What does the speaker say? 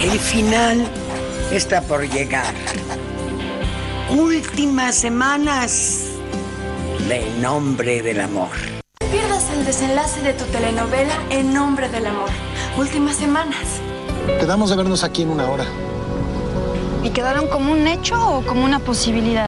El final está por llegar. Últimas semanas de Nombre del Amor. Pierdas el desenlace de tu telenovela En Nombre del Amor. Últimas semanas. Quedamos de vernos aquí en una hora. ¿Y quedaron como un hecho o como una posibilidad?